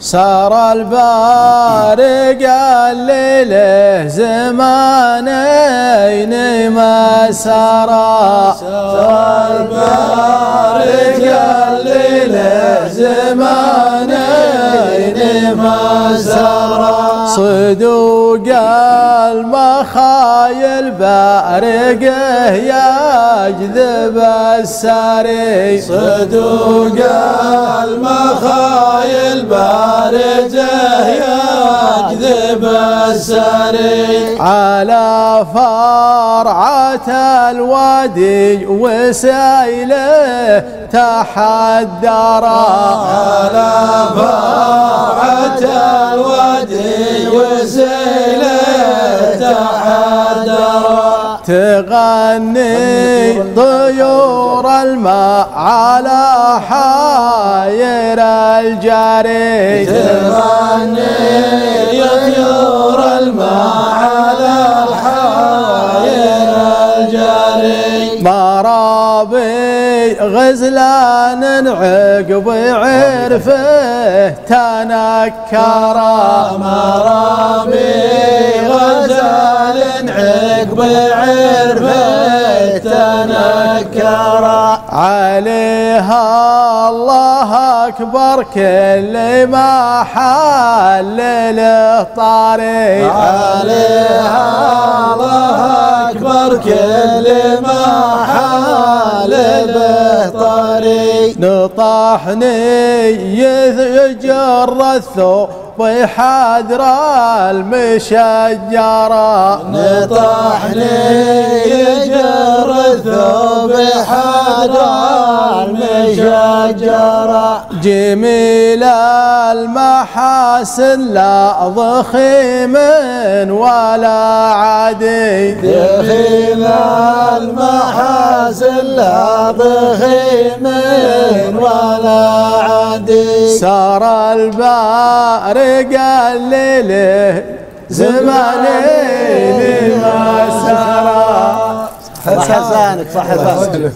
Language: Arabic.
سار البارق الليلة زمانين ما سارا سار البارق الليلة زمانين صدوق المخايل بارقه يجذب الساري صدوق المخايل بارجه يجذب السري على فرعة الوادي وسيله تحدرا على فرعة الوادي وسيله تحدرا تغني طيور الماء على حاير الجري تغني طيور الماء على الحاير الجري مرابي غزلان عقب عرفه تنكرا عرفه تنكرا عليها الله أكبر كل ما حلل طاري عليها الله أكبر كل ما حال به نطحني يجر الثوب حذر المشجرة نطحني يجر الثوب حدا المشجرة جميل المحاسن لا ضخيم ولا عدي دخيل المحاسن لا ضخيم ولا عدي سار البارق الليلة زمانين ما سرى صح لسانك صح لسانك